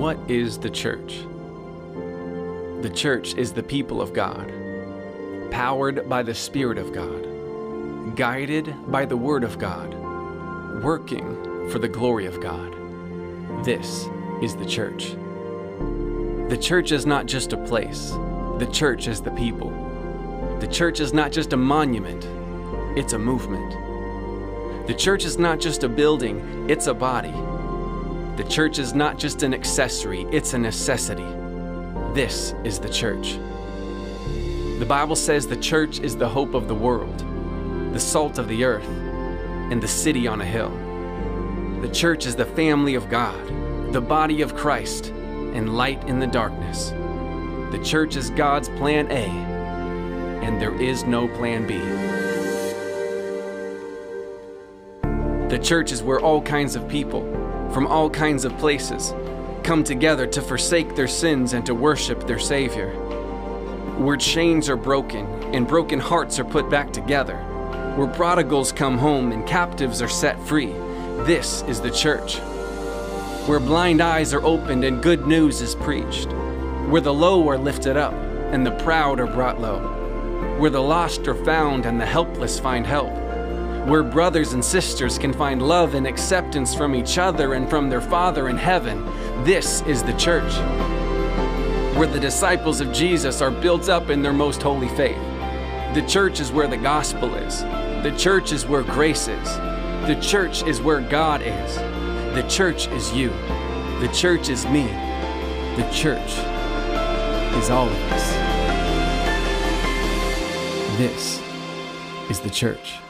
What is the church? The church is the people of God, powered by the Spirit of God, guided by the Word of God, working for the glory of God. This is the church. The church is not just a place, the church is the people. The church is not just a monument, it's a movement. The church is not just a building, it's a body. The church is not just an accessory, it's a necessity. This is the church. The Bible says the church is the hope of the world, the salt of the earth, and the city on a hill. The church is the family of God, the body of Christ, and light in the darkness. The church is God's plan A, and there is no plan B. The church is where all kinds of people, from all kinds of places, come together to forsake their sins and to worship their Savior. Where chains are broken and broken hearts are put back together. Where prodigals come home and captives are set free. This is the church. Where blind eyes are opened and good news is preached. Where the low are lifted up and the proud are brought low. Where the lost are found and the helpless find help where brothers and sisters can find love and acceptance from each other and from their Father in heaven. This is the church. Where the disciples of Jesus are built up in their most holy faith. The church is where the gospel is. The church is where grace is. The church is where God is. The church is you. The church is me. The church is all of us. This is the church.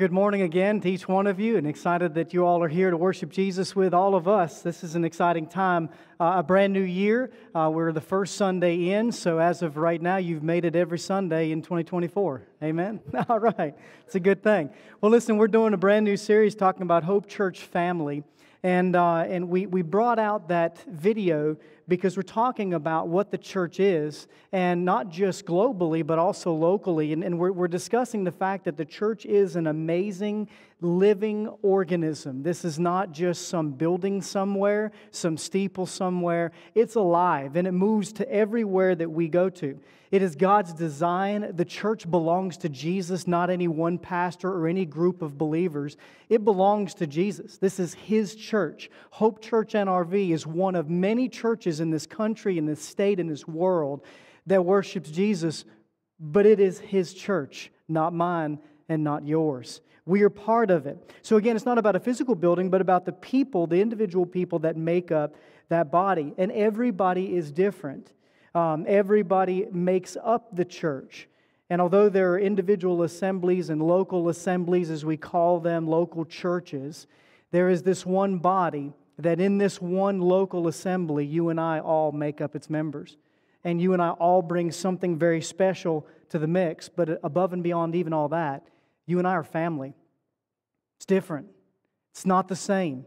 Good morning again to each one of you, and excited that you all are here to worship Jesus with all of us. This is an exciting time, uh, a brand new year. Uh, we're the first Sunday in, so as of right now, you've made it every Sunday in 2024. Amen? All right, it's a good thing. Well, listen, we're doing a brand new series talking about Hope Church Family. And, uh, and we, we brought out that video because we're talking about what the church is, and not just globally, but also locally. And, and we're, we're discussing the fact that the church is an amazing living organism. This is not just some building somewhere, some steeple somewhere. It's alive and it moves to everywhere that we go to. It is God's design. The church belongs to Jesus, not any one pastor or any group of believers. It belongs to Jesus. This is His church. Hope Church NRV is one of many churches in this country, in this state, in this world that worships Jesus, but it is His church, not mine and not yours. We are part of it. So, again, it's not about a physical building, but about the people, the individual people that make up that body. And everybody is different. Um, everybody makes up the church. And although there are individual assemblies and local assemblies, as we call them, local churches, there is this one body that in this one local assembly, you and I all make up its members. And you and I all bring something very special to the mix. But above and beyond even all that, you and I are family. It's different, it's not the same.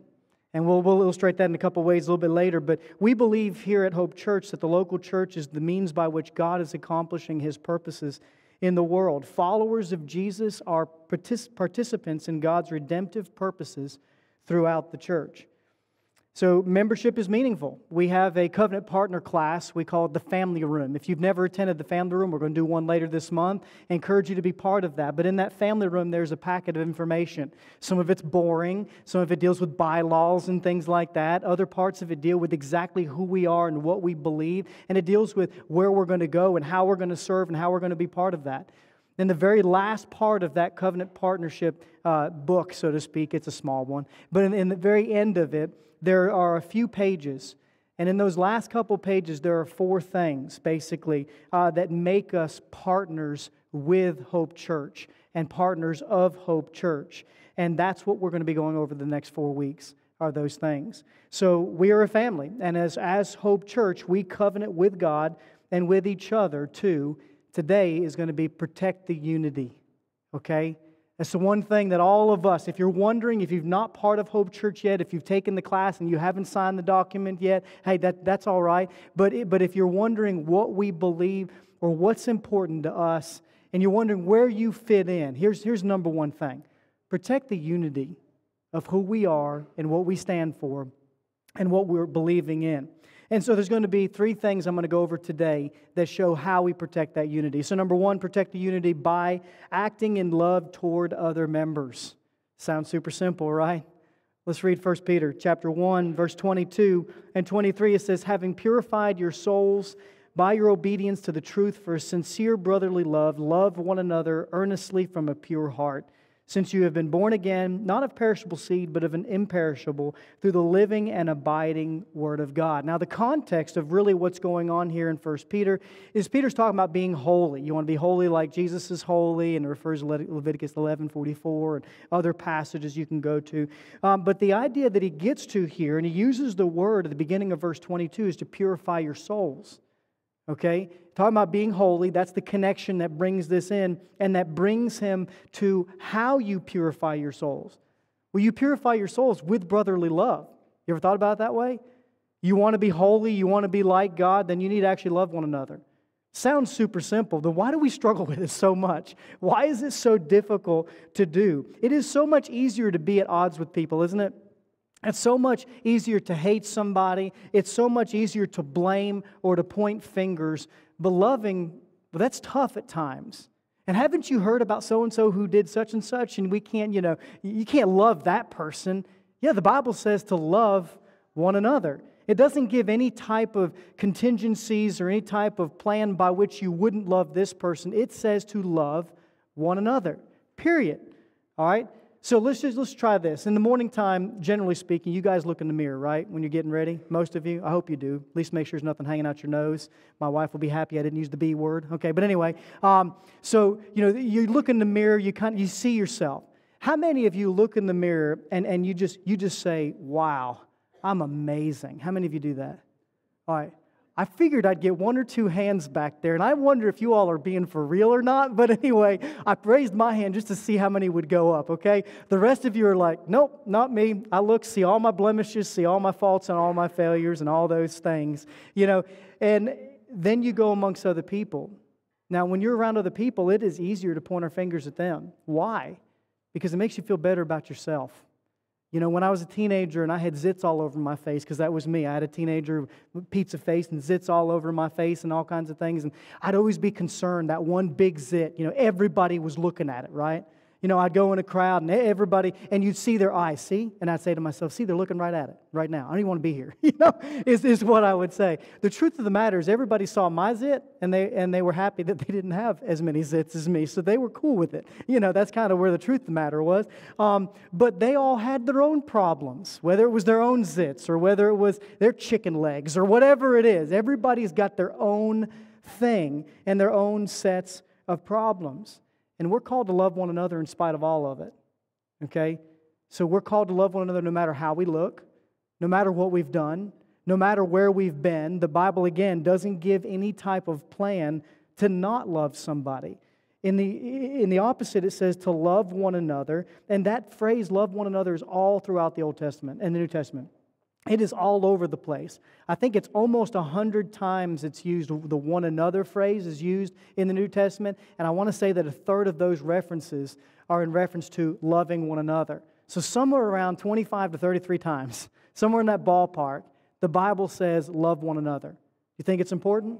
And we'll, we'll illustrate that in a couple ways a little bit later. But we believe here at Hope Church that the local church is the means by which God is accomplishing his purposes in the world. Followers of Jesus are partic- participants in God's redemptive purposes throughout the church. So, membership is meaningful. We have a covenant partner class. We call it the Family Room. If you've never attended the Family Room, we're going to do one later this month. I encourage you to be part of that. But in that Family Room, there's a packet of information. Some of it's boring, some of it deals with bylaws and things like that. Other parts of it deal with exactly who we are and what we believe. And it deals with where we're going to go and how we're going to serve and how we're going to be part of that. In the very last part of that covenant partnership uh, book, so to speak, it's a small one, but in, in the very end of it, there are a few pages. And in those last couple pages, there are four things, basically, uh, that make us partners with Hope Church and partners of Hope Church. And that's what we're going to be going over the next four weeks, are those things. So we are a family. And as, as Hope Church, we covenant with God and with each other, too. Today is going to be protect the unity, okay? That's the one thing that all of us, if you're wondering, if you've not part of Hope Church yet, if you've taken the class and you haven't signed the document yet, hey, that, that's all right. But, it, but if you're wondering what we believe or what's important to us, and you're wondering where you fit in, here's, here's number one thing protect the unity of who we are and what we stand for and what we're believing in. And so there's going to be three things I'm going to go over today that show how we protect that unity. So, number one, protect the unity by acting in love toward other members. Sounds super simple, right? Let's read 1 Peter chapter 1, verse 22 and 23. It says, Having purified your souls by your obedience to the truth for sincere brotherly love, love one another earnestly from a pure heart since you have been born again, not of perishable seed, but of an imperishable, through the living and abiding Word of God. Now, the context of really what's going on here in 1 Peter is Peter's talking about being holy. You want to be holy like Jesus is holy, and it refers to Leviticus 11 44 and other passages you can go to. Um, but the idea that he gets to here, and he uses the word at the beginning of verse 22, is to purify your souls. Okay? Talking about being holy, that's the connection that brings this in and that brings him to how you purify your souls. Well, you purify your souls with brotherly love. You ever thought about it that way? You want to be holy, you want to be like God, then you need to actually love one another. Sounds super simple. Then why do we struggle with it so much? Why is it so difficult to do? It is so much easier to be at odds with people, isn't it? It's so much easier to hate somebody. It's so much easier to blame or to point fingers. But loving, well, that's tough at times. And haven't you heard about so and so who did such and such? And we can't, you know, you can't love that person. Yeah, the Bible says to love one another. It doesn't give any type of contingencies or any type of plan by which you wouldn't love this person. It says to love one another, period. All right? So let's just let's try this. In the morning time, generally speaking, you guys look in the mirror, right? When you're getting ready. Most of you, I hope you do. At least make sure there's nothing hanging out your nose. My wife will be happy I didn't use the B word. Okay, but anyway, um, so you know, you look in the mirror, you kind of you see yourself. How many of you look in the mirror and, and you just you just say, Wow, I'm amazing? How many of you do that? All right. I figured I'd get one or two hands back there, and I wonder if you all are being for real or not. But anyway, I raised my hand just to see how many would go up, okay? The rest of you are like, nope, not me. I look, see all my blemishes, see all my faults and all my failures and all those things, you know? And then you go amongst other people. Now, when you're around other people, it is easier to point our fingers at them. Why? Because it makes you feel better about yourself. You know, when I was a teenager and I had zits all over my face, because that was me. I had a teenager pizza face and zits all over my face and all kinds of things. And I'd always be concerned that one big zit, you know, everybody was looking at it, right? You know, I'd go in a crowd and everybody, and you'd see their eyes, see? And I'd say to myself, see, they're looking right at it right now. I don't even want to be here, you know, is, is what I would say. The truth of the matter is everybody saw my zit and they, and they were happy that they didn't have as many zits as me, so they were cool with it. You know, that's kind of where the truth of the matter was. Um, but they all had their own problems, whether it was their own zits or whether it was their chicken legs or whatever it is. Everybody's got their own thing and their own sets of problems. And we're called to love one another in spite of all of it. Okay? So we're called to love one another no matter how we look, no matter what we've done, no matter where we've been. The Bible, again, doesn't give any type of plan to not love somebody. In the, in the opposite, it says to love one another. And that phrase, love one another, is all throughout the Old Testament and the New Testament. It is all over the place. I think it's almost a hundred times it's used, the one another phrase is used in the New Testament. And I want to say that a third of those references are in reference to loving one another. So, somewhere around 25 to 33 times, somewhere in that ballpark, the Bible says, love one another. You think it's important?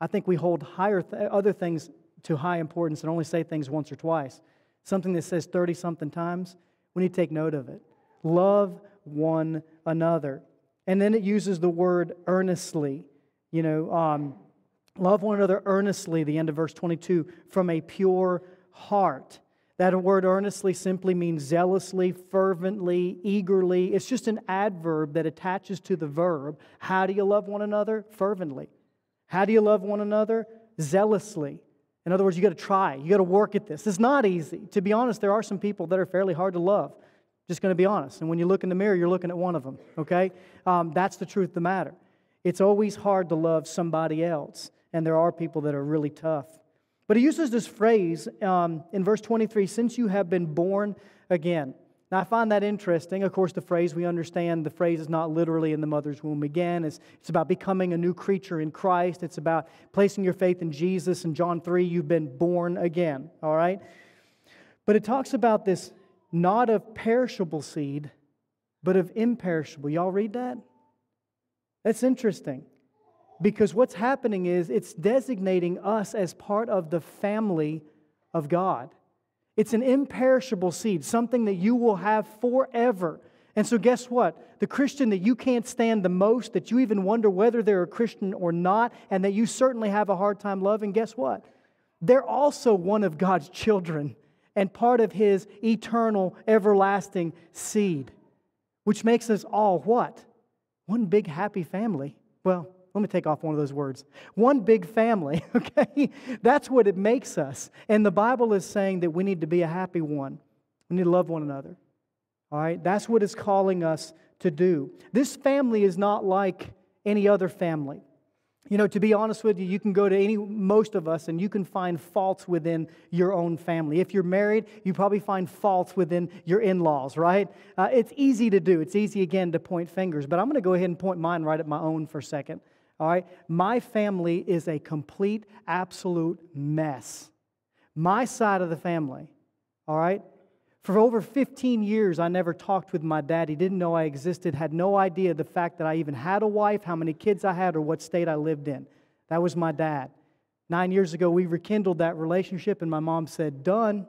I think we hold higher th- other things to high importance and only say things once or twice. Something that says 30 something times, we need to take note of it. Love one another. And then it uses the word earnestly. You know, um, love one another earnestly, the end of verse 22, from a pure heart. That word earnestly simply means zealously, fervently, eagerly. It's just an adverb that attaches to the verb. How do you love one another? Fervently. How do you love one another? Zealously. In other words, you got to try. You got to work at this. It's not easy. To be honest, there are some people that are fairly hard to love. Just going to be honest. And when you look in the mirror, you're looking at one of them, okay? Um, that's the truth of the matter. It's always hard to love somebody else, and there are people that are really tough. But he uses this phrase um, in verse 23 since you have been born again. Now, I find that interesting. Of course, the phrase we understand, the phrase is not literally in the mother's womb again. It's, it's about becoming a new creature in Christ. It's about placing your faith in Jesus. In John 3, you've been born again, all right? But it talks about this not of perishable seed, but of imperishable. Y'all read that? That's interesting because what's happening is it's designating us as part of the family of God. It's an imperishable seed, something that you will have forever. And so, guess what? The Christian that you can't stand the most, that you even wonder whether they're a Christian or not, and that you certainly have a hard time loving, guess what? They're also one of God's children and part of His eternal, everlasting seed, which makes us all what? One big happy family. Well, let me take off one of those words. One big family, okay? That's what it makes us. And the Bible is saying that we need to be a happy one. We need to love one another. All right? That's what it's calling us to do. This family is not like any other family. You know, to be honest with you, you can go to any, most of us, and you can find faults within your own family. If you're married, you probably find faults within your in laws, right? Uh, it's easy to do. It's easy, again, to point fingers, but I'm going to go ahead and point mine right at my own for a second. All right? My family is a complete, absolute mess. My side of the family, all right? For over 15 years, I never talked with my dad. He didn't know I existed, had no idea the fact that I even had a wife, how many kids I had, or what state I lived in. That was my dad. Nine years ago, we rekindled that relationship, and my mom said, Done.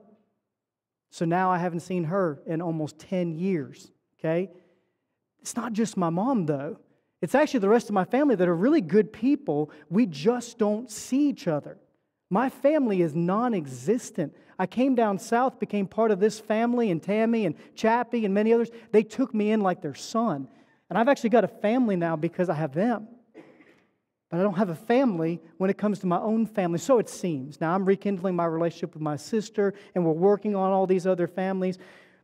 So now I haven't seen her in almost 10 years, okay? It's not just my mom, though. It's actually the rest of my family that are really good people. We just don't see each other. My family is non existent. I came down south, became part of this family, and Tammy and Chappie and many others. They took me in like their son. And I've actually got a family now because I have them. But I don't have a family when it comes to my own family. So it seems. Now I'm rekindling my relationship with my sister, and we're working on all these other families.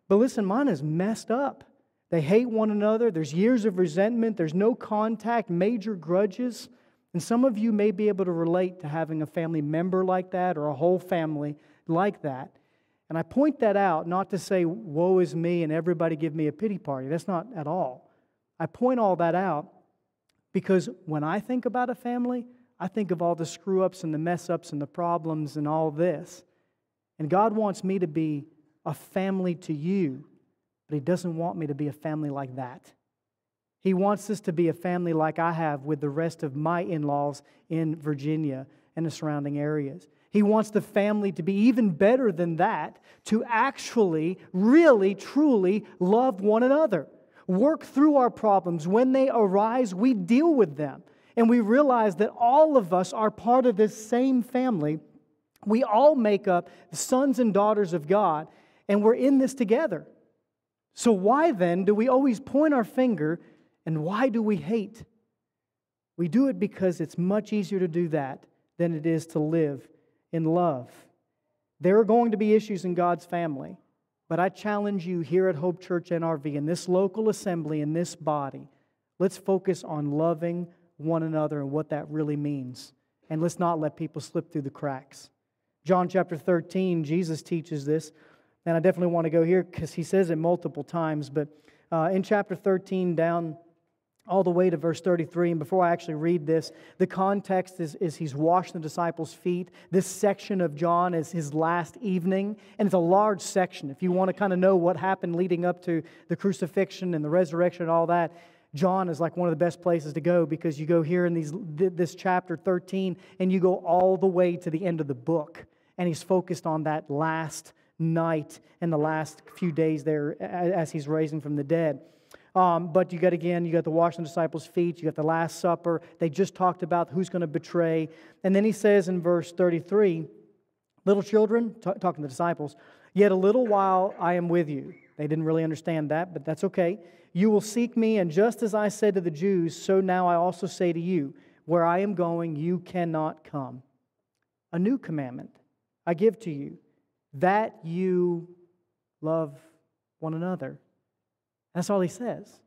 But listen, mine is messed up. They hate one another. There's years of resentment. There's no contact, major grudges. And some of you may be able to relate to having a family member like that or a whole family like that. And I point that out not to say, woe is me and everybody give me a pity party. That's not at all. I point all that out because when I think about a family, I think of all the screw ups and the mess ups and the problems and all this. And God wants me to be a family to you but He doesn't want me to be a family like that. He wants us to be a family like I have with the rest of my in laws in Virginia and the surrounding areas. He wants the family to be even better than that, to actually, really, truly love one another. Work through our problems. When they arise, we deal with them. And we realize that all of us are part of this same family. We all make up sons and daughters of God, and we're in this together. So, why then do we always point our finger and why do we hate? We do it because it's much easier to do that than it is to live in love. There are going to be issues in God's family, but I challenge you here at Hope Church NRV, in this local assembly, in this body, let's focus on loving one another and what that really means. And let's not let people slip through the cracks. John chapter 13, Jesus teaches this. And I definitely want to go here because he says it multiple times. But uh, in chapter 13, down all the way to verse 33, and before I actually read this, the context is, is he's washing the disciples' feet. This section of John is his last evening, and it's a large section. If you want to kind of know what happened leading up to the crucifixion and the resurrection and all that, John is like one of the best places to go because you go here in these, this chapter 13 and you go all the way to the end of the book. And he's focused on that last night and the last few days there as he's raising from the dead. Um, but you got again, you got the washing the disciples' feet, you got the Last Supper. They just talked about who's going to betray. And then he says in verse 33 Little children, t- talking to the disciples, yet a little while I am with you. They didn't really understand that, but that's okay. You will seek me, and just as I said to the Jews, so now I also say to you, where I am going, you cannot come. A new commandment I give to you that you love one another. That's all he says.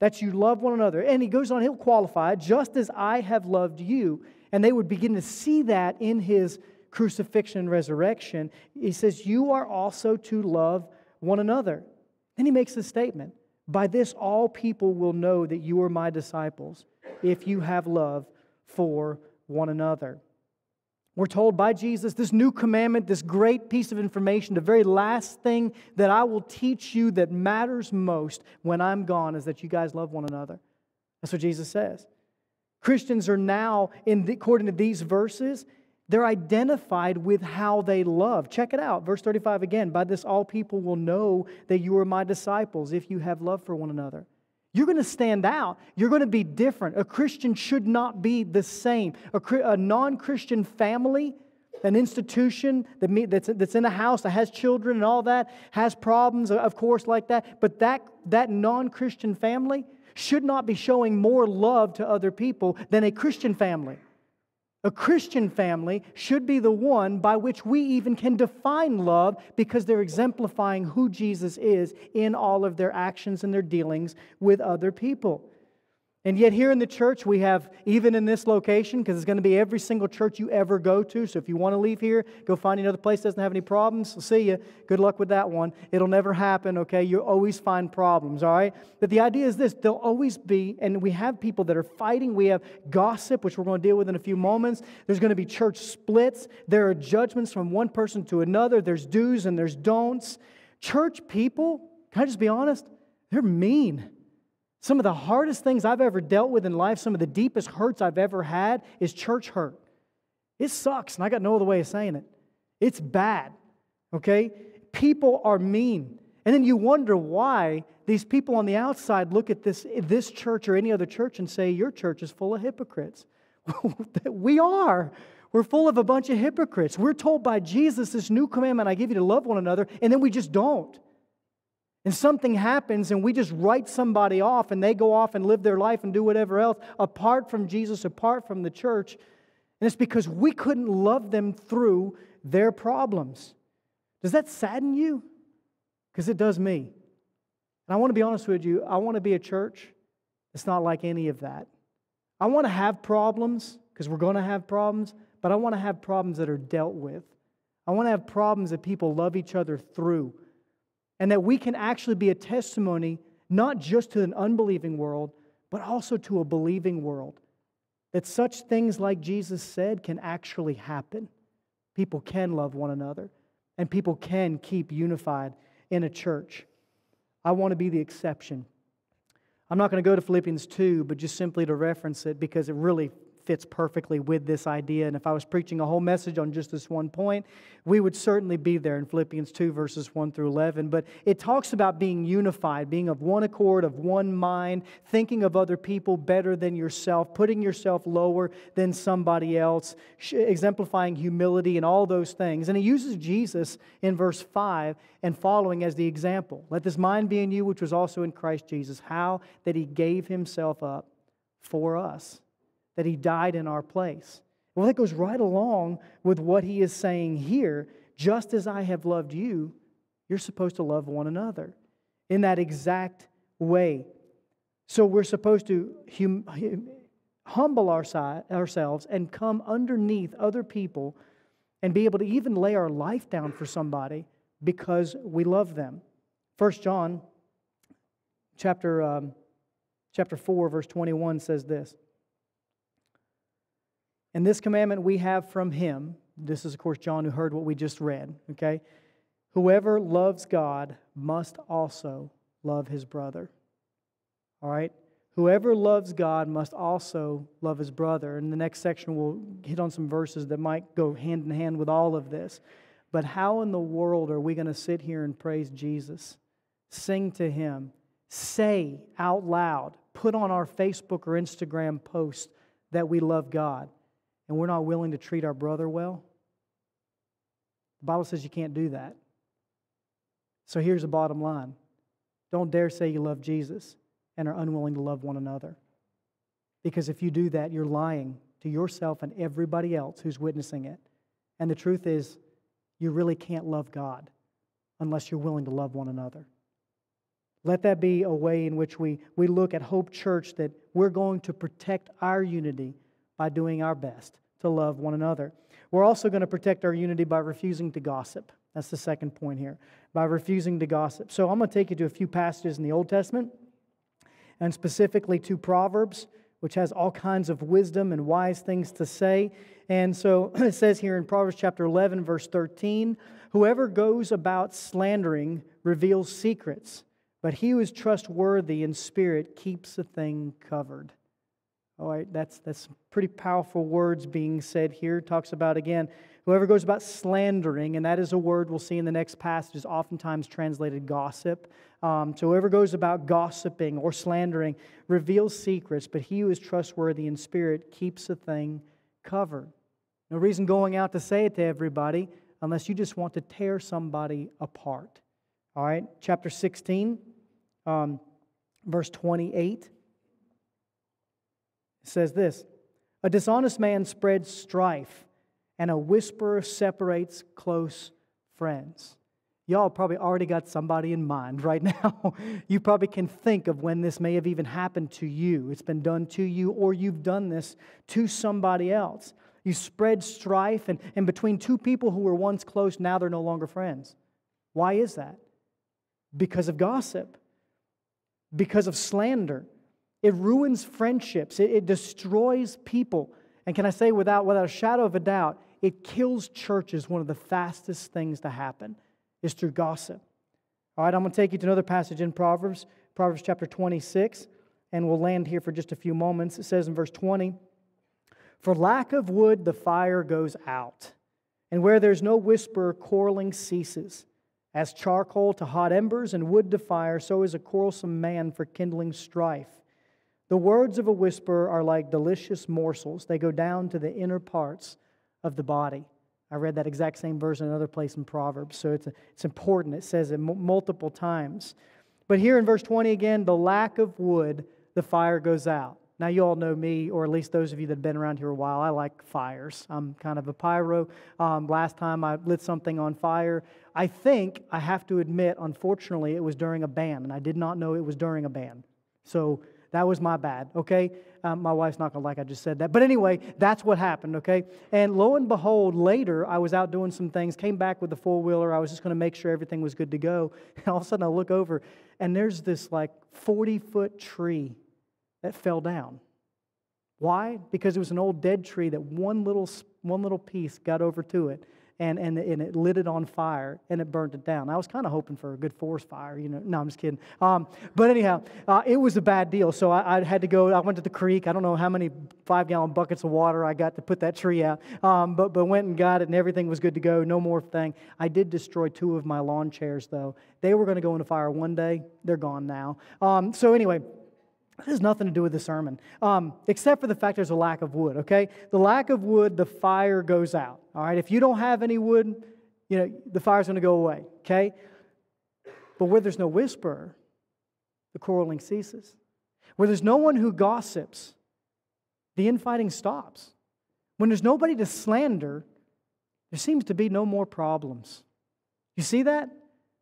That you love one another. And he goes on, he'll qualify, just as I have loved you. And they would begin to see that in his crucifixion and resurrection, he says, You are also to love one another. Then he makes this statement By this, all people will know that you are my disciples if you have love for one another. We're told by Jesus this new commandment, this great piece of information, the very last thing that I will teach you that matters most when I'm gone is that you guys love one another. That's what Jesus says. Christians are now, in the, according to these verses, they're identified with how they love. Check it out. Verse 35 again. By this, all people will know that you are my disciples if you have love for one another. You're going to stand out. You're going to be different. A Christian should not be the same. A, a non Christian family, an institution that that's, that's in a house that has children and all that, has problems, of course, like that. But that, that non Christian family should not be showing more love to other people than a Christian family. A Christian family should be the one by which we even can define love because they're exemplifying who Jesus is in all of their actions and their dealings with other people. And yet, here in the church, we have, even in this location, because it's going to be every single church you ever go to. So if you want to leave here, go find another place that doesn't have any problems. We'll see you. Good luck with that one. It'll never happen, okay? You'll always find problems, all right? But the idea is this there'll always be, and we have people that are fighting. We have gossip, which we're going to deal with in a few moments. There's going to be church splits. There are judgments from one person to another. There's do's and there's don'ts. Church people, can I just be honest? They're mean. Some of the hardest things I've ever dealt with in life, some of the deepest hurts I've ever had, is church hurt. It sucks, and I got no other way of saying it. It's bad, okay? People are mean. And then you wonder why these people on the outside look at this, this church or any other church and say, Your church is full of hypocrites. we are. We're full of a bunch of hypocrites. We're told by Jesus, this new commandment I give you to love one another, and then we just don't. And something happens, and we just write somebody off, and they go off and live their life and do whatever else apart from Jesus, apart from the church. And it's because we couldn't love them through their problems. Does that sadden you? Because it does me. And I want to be honest with you, I want to be a church that's not like any of that. I want to have problems, because we're going to have problems, but I want to have problems that are dealt with. I want to have problems that people love each other through and that we can actually be a testimony not just to an unbelieving world, but also to a believing world. That such things like Jesus said can actually happen. People can love one another, and people can keep unified in a church. I want to be the exception. I'm not going to go to Philippians 2, but just simply to reference it because it really fits perfectly with this idea. And if I was preaching a whole message on just this one point, we would certainly be there in Philippians 2, verses 1 through 11. But it talks about being unified, being of one accord, of one mind, thinking of other people better than yourself, putting yourself lower than somebody else, exemplifying humility and all those things. And he uses Jesus in verse 5 and following as the example. Let this mind be in you, which was also in Christ Jesus. How? That he gave himself up for us that he died in our place. Well, that goes right along with what he is saying here. Just as I have loved you, you're supposed to love one another in that exact way. So we're supposed to hum, hum, humble our ourselves and come underneath other people and be able to even lay our life down for somebody because we love them. First John chapter, um, chapter 4, verse 21 says this. And this commandment we have from him. This is, of course, John who heard what we just read, okay? Whoever loves God must also love his brother. All right? Whoever loves God must also love his brother. In the next section, we'll hit on some verses that might go hand in hand with all of this. But how in the world are we going to sit here and praise Jesus, sing to him, say out loud, put on our Facebook or Instagram post that we love God? And we're not willing to treat our brother well? The Bible says you can't do that. So here's the bottom line don't dare say you love Jesus and are unwilling to love one another. Because if you do that, you're lying to yourself and everybody else who's witnessing it. And the truth is, you really can't love God unless you're willing to love one another. Let that be a way in which we, we look at Hope Church that we're going to protect our unity by doing our best to love one another. We're also going to protect our unity by refusing to gossip. That's the second point here, by refusing to gossip. So I'm going to take you to a few passages in the Old Testament, and specifically to Proverbs, which has all kinds of wisdom and wise things to say. And so it says here in Proverbs chapter 11, verse 13 Whoever goes about slandering reveals secrets, but he who is trustworthy in spirit keeps a thing covered. All right, that's, that's pretty powerful words being said here. Talks about, again, whoever goes about slandering, and that is a word we'll see in the next passage, is oftentimes translated gossip. Um, so whoever goes about gossiping or slandering reveals secrets, but he who is trustworthy in spirit keeps a thing covered. No reason going out to say it to everybody unless you just want to tear somebody apart. All right, chapter 16, um, verse 28 says this A dishonest man spreads strife, and a whisperer separates close friends. Y'all probably already got somebody in mind right now. you probably can think of when this may have even happened to you. It's been done to you, or you've done this to somebody else. You spread strife, and, and between two people who were once close, now they're no longer friends. Why is that? Because of gossip, because of slander. It ruins friendships, it, it destroys people. And can I say, without, without a shadow of a doubt, it kills churches. One of the fastest things to happen is through gossip. All right, I'm going to take you to another passage in Proverbs, Proverbs chapter 26, and we'll land here for just a few moments. It says in verse 20, for lack of wood, the fire goes out, and where there's no whisper, quarreling ceases. As charcoal to hot embers and wood to fire, so is a quarrelsome man for kindling strife. The words of a whisper are like delicious morsels, they go down to the inner parts of the body. I read that exact same verse in another place in Proverbs, so it's, it's important. It says it m- multiple times. But here in verse 20 again, the lack of wood, the fire goes out. Now, you all know me, or at least those of you that have been around here a while, I like fires. I'm kind of a pyro. Um, last time I lit something on fire, I think, I have to admit, unfortunately, it was during a band, and I did not know it was during a band. So that was my bad, okay? Um, my wife's not gonna like I just said that. But anyway, that's what happened, okay? And lo and behold, later I was out doing some things, came back with the four wheeler. I was just gonna make sure everything was good to go. And all of a sudden I look over, and there's this like 40 foot tree that fell down. Why? Because it was an old dead tree that one little, one little piece got over to it and, and, and it lit it on fire and it burned it down. I was kind of hoping for a good forest fire, you know. No, I'm just kidding. Um, but anyhow, uh, it was a bad deal. So I, I, had to go, I went to the creek. I don't know how many five gallon buckets of water I got to put that tree out, um, but, but went and got it and everything was good to go. No more thing. I did destroy two of my lawn chairs, though. They were going to go in a fire one day. They're gone now. Um, so anyway, it has nothing to do with the sermon, um, except for the fact there's a lack of wood, okay? The lack of wood, the fire goes out, all right? If you don't have any wood, you know, the fire's going to go away, okay? But where there's no whisper, the quarreling ceases. Where there's no one who gossips, the infighting stops. When there's nobody to slander, there seems to be no more problems. You see that?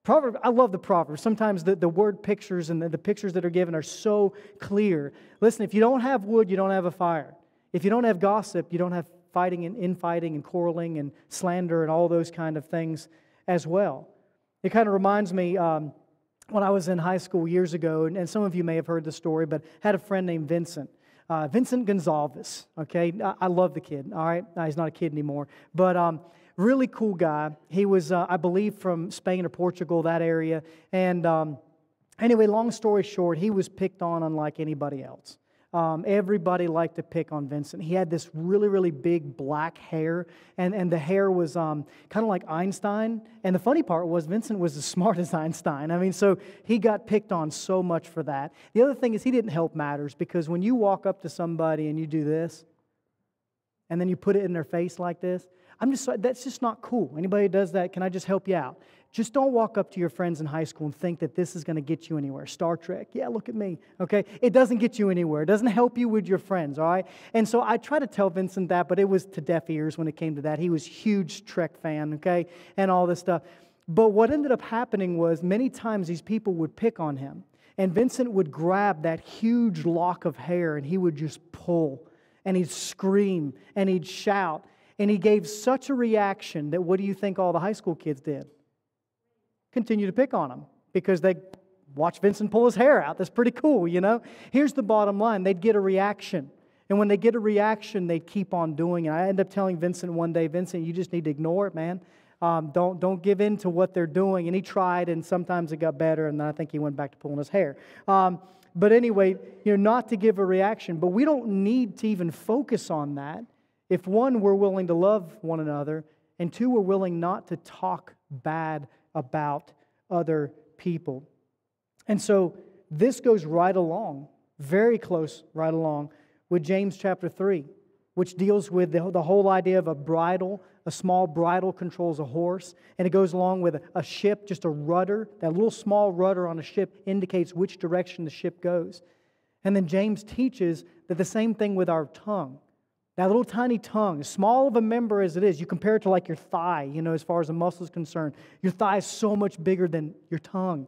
Proverb, I love the Proverbs. Sometimes the, the word pictures and the, the pictures that are given are so clear. Listen, if you don't have wood, you don't have a fire. If you don't have gossip, you don't have fighting and infighting and quarreling and slander and all those kind of things as well. It kind of reminds me um, when I was in high school years ago, and, and, some of you may have heard the story, but had a friend named Vincent. Uh, Vincent Gonzalez, okay? I, I, love the kid, all right? he's not a kid anymore. But um, really cool guy. He was, uh, I believe, from Spain or Portugal, that area. And um, anyway, long story short, he was picked on unlike anybody else. Um, everybody liked to pick on Vincent. He had this really, really big black hair, and, and the hair was um, kind of like Einstein. And the funny part was, Vincent was as smart as Einstein. I mean, so he got picked on so much for that. The other thing is, he didn't help matters because when you walk up to somebody and you do this, and then you put it in their face like this, I'm just, like that's just not cool. Anybody does that, can I just help you out? Just don't walk up to your friends in high school and think that this is going to get you anywhere. Star Trek, yeah, look at me, okay? It doesn't get you anywhere. It doesn't help you with your friends, all right? And so I try to tell Vincent that, but it was to deaf ears when it came to that. He was huge Trek fan, okay, and all this stuff. But what ended up happening was many times these people would pick on him, and Vincent would grab that huge lock of hair and he would just pull, and he'd scream and he'd shout And he gave such a reaction that what do you think all the high school kids did? Continue to pick on him because they watch Vincent pull his hair out. That's pretty cool, you know? Here's the bottom line they'd get a reaction. And when they get a reaction, they'd keep on doing it. I end up telling Vincent one day, Vincent, you just need to ignore it, man. Um, don't, don't give in to what they're doing. And he tried, and sometimes it got better, and then I think he went back to pulling his hair. Um, but anyway, you know, not to give a reaction. But we don't need to even focus on that if one, we're willing to love one another, and two, we're willing not to talk bad about other people. And so this goes right along, very close right along with James chapter 3, which deals with the, the whole idea of a bridle. A small bridle controls a horse, and it goes along with a, a ship, just a rudder. That little small rudder on a ship indicates which direction the ship goes. And then James teaches that the same thing with our tongue. That little tiny tongue, as small of a member as it is, you compare it to like your thigh, you know, as far as the muscle is concerned. Your thigh is so much bigger than your tongue.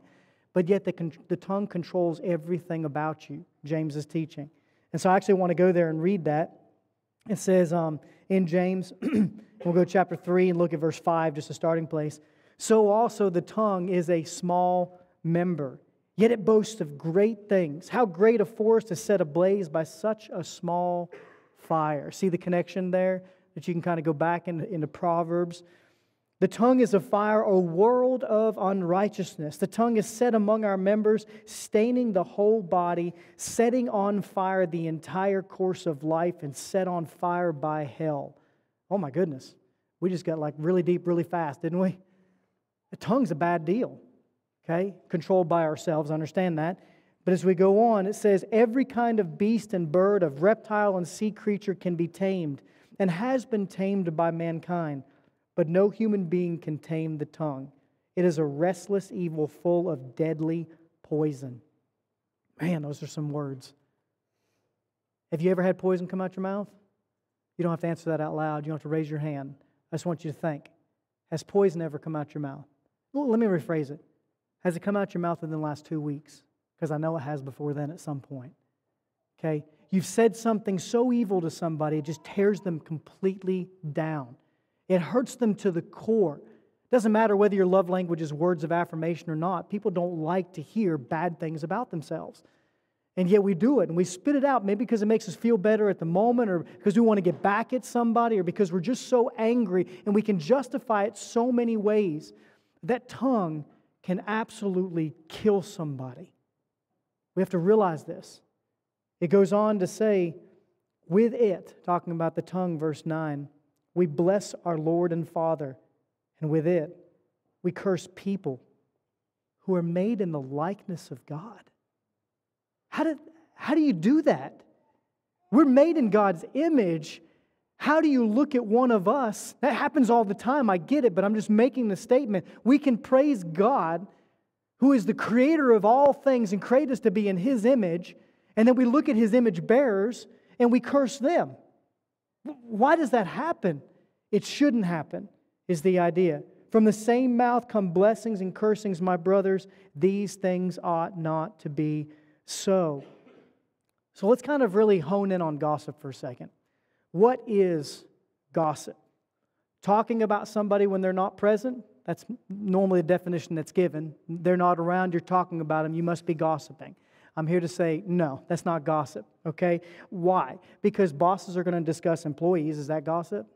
But yet the, the tongue controls everything about you, James is teaching. And so I actually want to go there and read that. It says um, in James, we'll go chapter 3 and look at verse 5, just a starting place. So also the tongue is a small member, yet it boasts of great things. How great a forest is set ablaze by such a small fire. See the connection there that you can kind of go back into, into Proverbs? The tongue is a fire, a world of unrighteousness. The tongue is set among our members, staining the whole body, setting on fire the entire course of life, and set on fire by hell. Oh my goodness. We just got like really deep, really fast, didn't we? The tongue's a bad deal, okay? Controlled by ourselves, understand that. But as we go on, it says, Every kind of beast and bird, of reptile and sea creature can be tamed and has been tamed by mankind, but no human being can tame the tongue. It is a restless evil full of deadly poison. Man, those are some words. Have you ever had poison come out your mouth? You don't have to answer that out loud. You don't have to raise your hand. I just want you to think. Has poison ever come out your mouth? Well, let me rephrase it. Has it come out your mouth in the last two weeks? Because I know it has before then at some point. Okay? You've said something so evil to somebody, it just tears them completely down. It hurts them to the core. It doesn't matter whether your love language is words of affirmation or not. People don't like to hear bad things about themselves. And yet we do it and we spit it out, maybe because it makes us feel better at the moment or because we want to get back at somebody or because we're just so angry and we can justify it so many ways. That tongue can absolutely kill somebody. We have to realize this. It goes on to say, with it, talking about the tongue, verse 9, we bless our Lord and Father, and with it, we curse people who are made in the likeness of God. How, did, how do you do that? We're made in God's image. How do you look at one of us? That happens all the time. I get it, but I'm just making the statement. We can praise God who is the creator of all things and created us to be in his image, and then we look at his image bearers and we curse them. Why does that happen? It shouldn't happen, is the idea. From the same mouth come blessings and cursings, my brothers. These things ought not to be so. So let's kind of really hone in on gossip for a second. What is gossip? Talking about somebody when they're not present? That's normally the definition that's given. They're not around, you're talking about them, you must be gossiping. I'm here to say, no, that's not gossip, okay? Why? Because bosses are going to discuss employees. Is that gossip?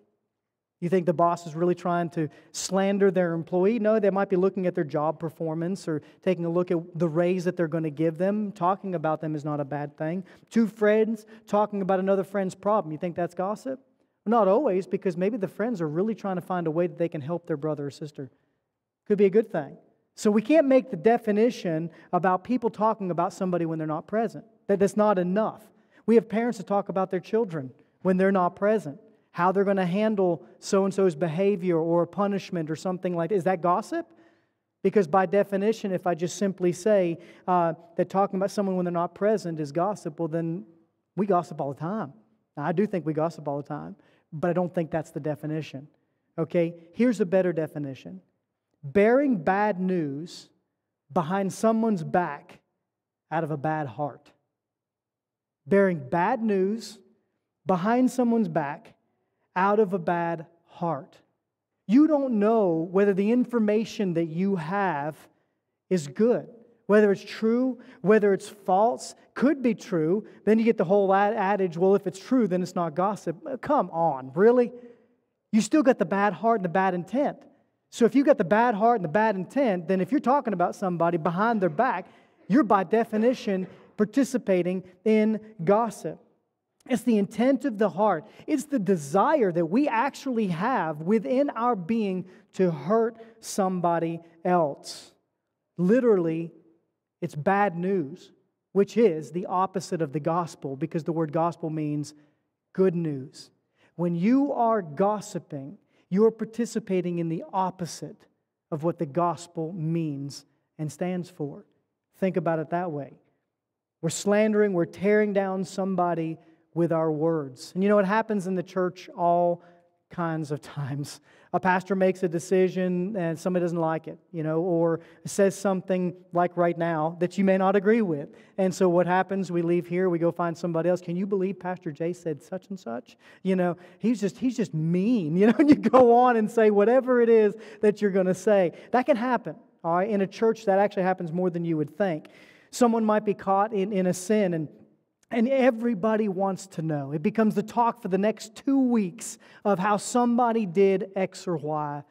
You think the boss is really trying to slander their employee? No, they might be looking at their job performance or taking a look at the raise that they're going to give them. Talking about them is not a bad thing. Two friends talking about another friend's problem. You think that's gossip? Not always, because maybe the friends are really trying to find a way that they can help their brother or sister. Could be a good thing. So we can't make the definition about people talking about somebody when they're not present. That, that's not enough. We have parents that talk about their children when they're not present, how they're going to handle so and so's behavior or punishment or something like that. Is that gossip? Because by definition, if I just simply say uh, that talking about someone when they're not present is gossip, well, then we gossip all the time. I do think we gossip all the time but I don't think that's the definition. Okay? Here's a better definition bearing bad news behind someone's back out of a bad heart. Bearing bad news behind someone's back out of a bad heart. You don't know whether the information that you have is good, whether it's true, whether it's false, could be true. Then you get the whole adage well, if it's true, then it's not gossip. Uh, come on, really? You still got the bad heart and the bad intent. So if you got the bad heart and the bad intent, then if you're talking about somebody behind their back, you're by definition participating in gossip. It's the intent of the heart. It's the desire that we actually have within our being to hurt somebody else. Literally, it's bad news, which is the opposite of the gospel because the word gospel means good news. When you are gossiping, you are participating in the opposite of what the gospel means and stands for. Think about it that way. We're slandering, we're tearing down somebody with our words. And you know what happens in the church all kinds of times. A pastor makes a decision and somebody doesn't like it, you know, or says something like right now that you may not agree with. And so what happens? We leave here, we go find somebody else. Can you believe Pastor Jay said such and such? You know, he's just he's just mean, you know, and you go on and say whatever it is that you're going to say. That can happen. All right, in a church that actually happens more than you would think. Someone might be caught in, in a sin and and everybody wants to know. It becomes the talk for the next two weeks of how somebody did X or Y.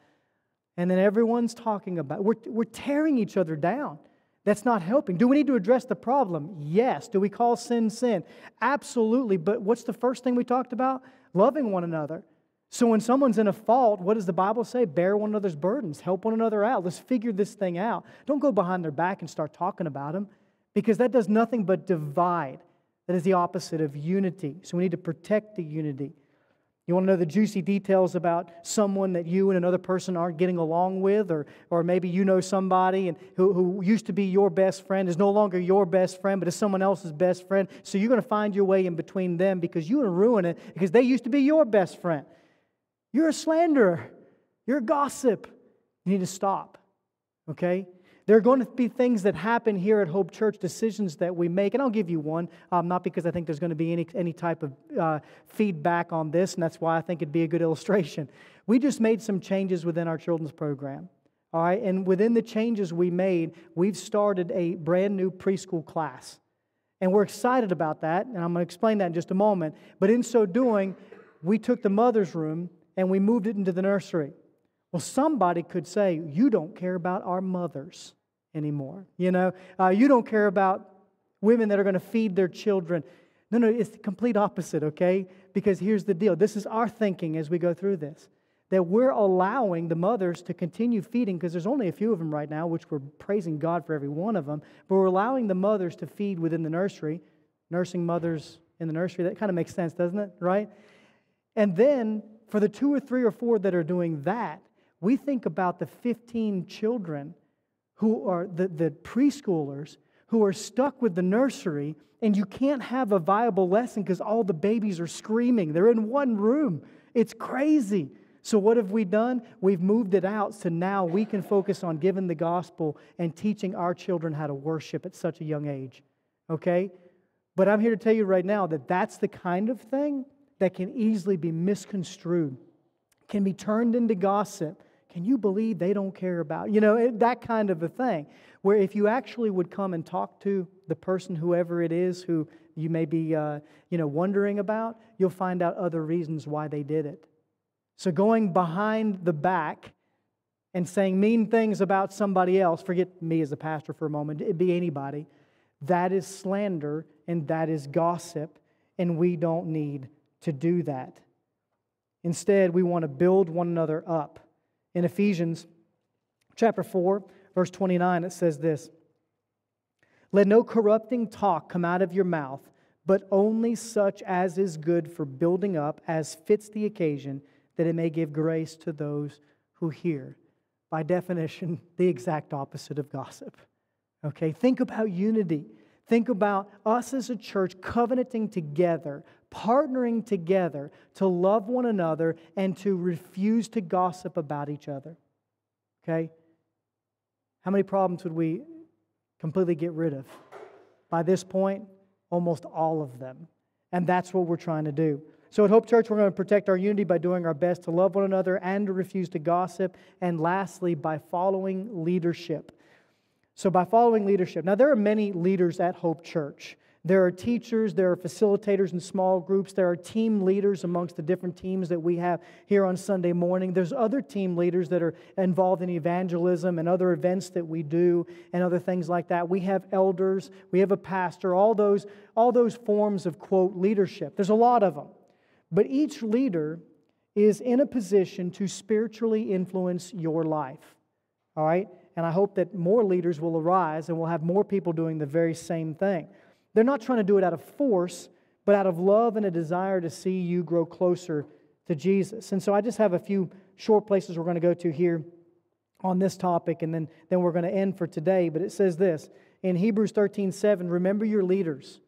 And then everyone's talking about We're, we're tearing each other down. That's not helping. Do we need to address the problem? Yes. Do we call sin sin? Absolutely. But what's the first thing we talked about? Loving one another. So when someone's in a fault, what does the Bible say? Bear one another's burdens, help one another out. Let's figure this thing out. Don't go behind their back and start talking about them because that does nothing but divide. That is the opposite of unity. So we need to protect the unity. You want to know the juicy details about someone that you and another person aren't getting along with, or, or maybe you know somebody and who, who used to be your best friend is no longer your best friend, but is someone else's best friend. So you're going to find your way in between them because you're going to ruin it because they used to be your best friend. You're a slanderer. You're a gossip. You need to stop. Okay? There are going to be things that happen here at Hope Church, decisions that we make, and I'll give you one, um, not because I think there's going to be any, any type of uh, feedback on this, and that's why I think it'd be a good illustration. We just made some changes within our children's program. All right, and within the changes we made, we've started a brand new preschool class. And we're excited about that, and I'm going to explain that in just a moment. But in so doing, we took the mother's room and we moved it into the nursery. Well, somebody could say, You don't care about our mothers anymore. You know, uh, you don't care about women that are going to feed their children. No, no, it's the complete opposite, okay? Because here's the deal this is our thinking as we go through this that we're allowing the mothers to continue feeding because there's only a few of them right now, which we're praising God for every one of them, but we're allowing the mothers to feed within the nursery, nursing mothers in the nursery. That kind of makes sense, doesn't it? Right? And then for the two or three or four that are doing that, we think about the 15 children who are the, the preschoolers who are stuck with the nursery, and you can't have a viable lesson because all the babies are screaming. They're in one room. It's crazy. So, what have we done? We've moved it out so now we can focus on giving the gospel and teaching our children how to worship at such a young age. Okay? But I'm here to tell you right now that that's the kind of thing that can easily be misconstrued, can be turned into gossip, can you believe they don't care about? You know, that kind of a thing. Where if you actually would come and talk to the person, whoever it is, who you may be, uh, you know, wondering about, you'll find out other reasons why they did it. So going behind the back and saying mean things about somebody else, forget me as a pastor for a moment, it'd be anybody, that is slander and that is gossip, and we don't need to do that. Instead, we want to build one another up. In Ephesians chapter 4, verse 29, it says this Let no corrupting talk come out of your mouth, but only such as is good for building up, as fits the occasion, that it may give grace to those who hear. By definition, the exact opposite of gossip. Okay, think about unity. Think about us as a church covenanting together, partnering together to love one another and to refuse to gossip about each other. Okay? How many problems would we completely get rid of? By this point, almost all of them. And that's what we're trying to do. So at Hope Church, we're going to protect our unity by doing our best to love one another and to refuse to gossip. And lastly, by following leadership. So by following leadership. Now, there are many leaders at Hope Church. There are teachers, there are facilitators in small groups, there are team leaders amongst the different teams that we have here on Sunday morning. There's other team leaders that are involved in evangelism and other events that we do and other things like that. We have elders, we have a pastor, all those, all those forms of quote leadership. There's a lot of them. But each leader is in a position to spiritually influence your life. All right? And I hope that more leaders will arise and we'll have more people doing the very same thing. They're not trying to do it out of force, but out of love and a desire to see you grow closer to Jesus. And so I just have a few short places we're going to go to here on this topic, and then, then we're going to end for today. But it says this in Hebrews 13 7, remember your leaders,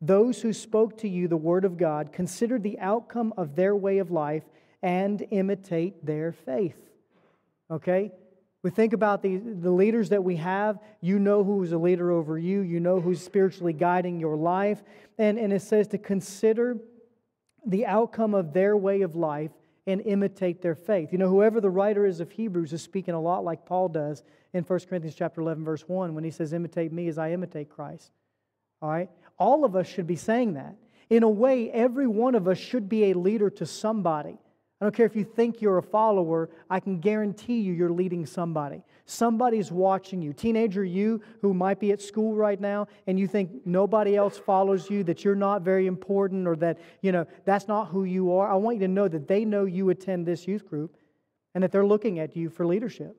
those who spoke to you the word of God, consider the outcome of their way of life and imitate their faith. Okay? We think about the, the leaders that we have. You know who's a leader over you, you know who's spiritually guiding your life. And, and it says to consider the outcome of their way of life and imitate their faith. You know, whoever the writer is of Hebrews is speaking a lot like Paul does in 1 Corinthians chapter 11 verse 1 when he says imitate me as I imitate Christ. All right? All of us should be saying that. In a way, every one of us should be a leader to somebody. I don't care if you think you're a follower, I can guarantee you you're leading somebody. Somebody's watching you. Teenager, you who might be at school right now and you think nobody else follows you, that you're not very important or that, you know, that's not who you are. I want you to know that they know you attend this youth group and that they're looking at you for leadership.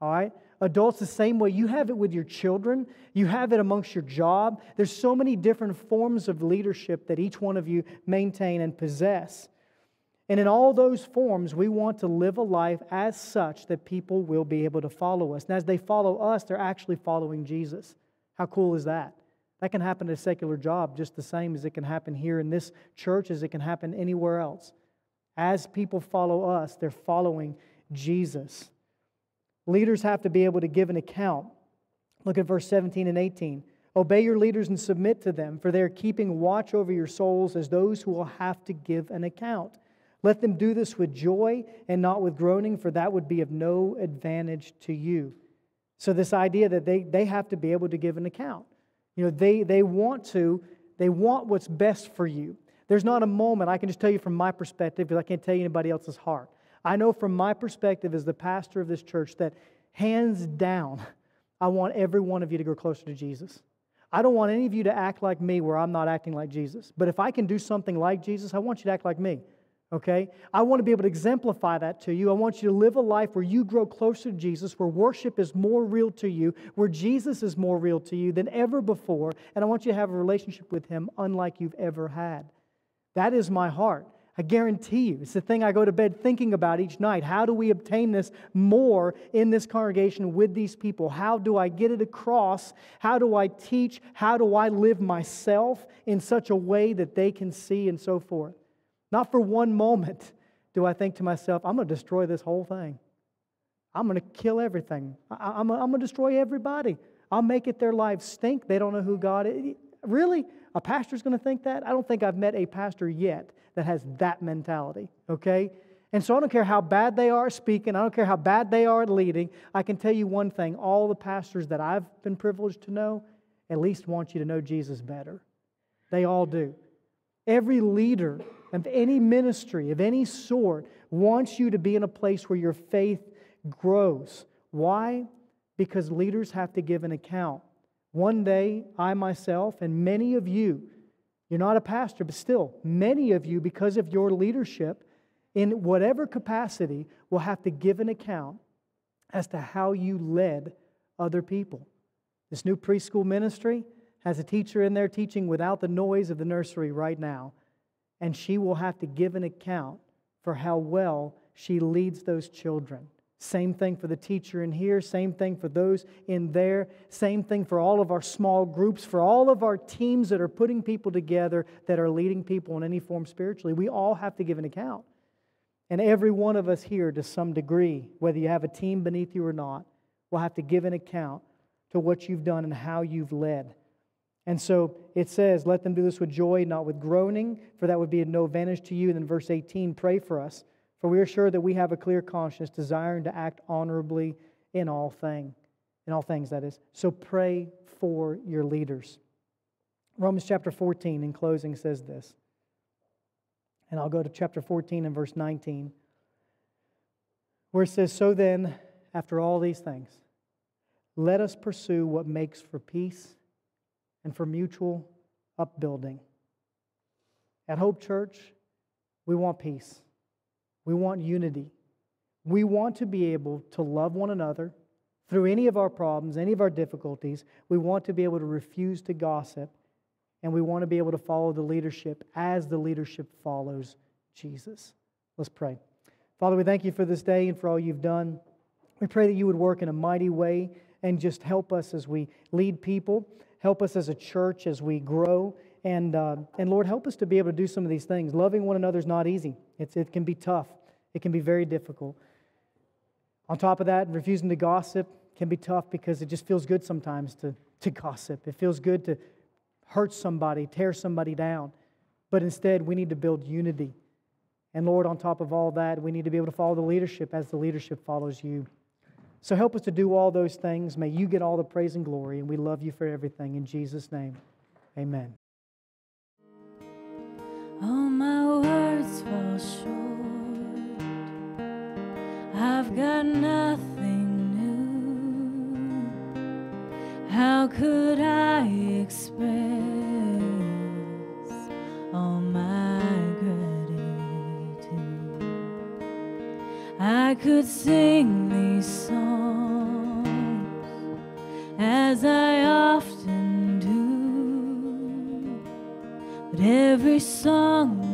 All right? Adults, the same way. You have it with your children, you have it amongst your job. There's so many different forms of leadership that each one of you maintain and possess. And in all those forms, we want to live a life as such that people will be able to follow us. And as they follow us, they're actually following Jesus. How cool is that? That can happen at a secular job just the same as it can happen here in this church, as it can happen anywhere else. As people follow us, they're following Jesus. Leaders have to be able to give an account. Look at verse 17 and 18. Obey your leaders and submit to them, for they are keeping watch over your souls as those who will have to give an account. Let them do this with joy and not with groaning, for that would be of no advantage to you. So, this idea that they, they have to be able to give an account. You know, they, they want to, they want what's best for you. There's not a moment, I can just tell you from my perspective, because I can't tell you anybody else's heart. I know from my perspective as the pastor of this church that hands down, I want every one of you to go closer to Jesus. I don't want any of you to act like me where I'm not acting like Jesus. But if I can do something like Jesus, I want you to act like me okay? I want to be able to exemplify that to you. I want you to live a life where you grow closer to Jesus, where worship is more real to you, where Jesus is more real to you than ever before, and I want you to have a relationship with Him unlike you've ever had. That is my heart. I guarantee you, it's the thing I go to bed thinking about each night. How do we obtain this more in this congregation with these people? How do I get it across? How do I teach? How do I live myself in such a way that they can see and so forth? Not for one moment do I think to myself, I'm going to destroy this whole thing. I'm going to kill everything. I, am going to destroy everybody. I'll make it their lives stink. They don't know who God is. Really? A pastor's going to think that? I don't think I've met a pastor yet that has that mentality, okay? And so I don't care how bad they are speaking, I don't care how bad they are leading. I can tell you one thing all the pastors that I've been privileged to know at least want you to know Jesus better. They all do. Every leader of any ministry of any sort wants you to be in a place where your faith grows. Why? Because leaders have to give an account. One day, I myself and many of you, you're not a pastor, but still, many of you, because of your leadership, in whatever capacity, will have to give an account as to how you led other people. This new preschool ministry has a teacher in there teaching without the noise of the nursery right now and she will have to give an account for how well she leads those children. Same thing for the teacher in here, same thing for those in there, same thing for all of our small groups, for all of our teams that are putting people together that are leading people in any form spiritually. We all have to give an account. And every one of us here, to some degree, whether you have a team beneath you or not, will have to give an account to what you've done and how you've led. And so it says, Let them do this with joy, not with groaning, for that would be of no advantage to you. And then verse 18, pray for us, for we are sure that we have a clear conscience, desiring to act honorably in all things. In all things, that is. So pray for your leaders. Romans chapter 14, in closing, says this. And I'll go to chapter 14 and verse 19, where it says, So then, after all these things, let us pursue what makes for peace and for mutual upbuilding. At Hope Church, we want peace. We want unity. We want to be able to love one another through any of our problems, any of our difficulties. We want to be able to refuse to gossip, and we want to be able to follow the leadership as the leadership follows Jesus. Let's pray. Father, we thank you for this day and for all you've done. We pray that you would work in a mighty way and just help us as we lead people. Help us as a church as we grow. And, uh, and Lord, help us to be able to do some of these things. Loving one another is not easy, it's, it can be tough, it can be very difficult. On top of that, refusing to gossip can be tough because it just feels good sometimes to, to gossip. It feels good to hurt somebody, tear somebody down. But instead, we need to build unity. And Lord, on top of all that, we need to be able to follow the leadership as the leadership follows you. So help us to do all those things. May you get all the praise and glory, and we love you for everything. In Jesus' name, amen. All my words fall short. I've got nothing new. How could I express I could sing these songs as I often do. But every song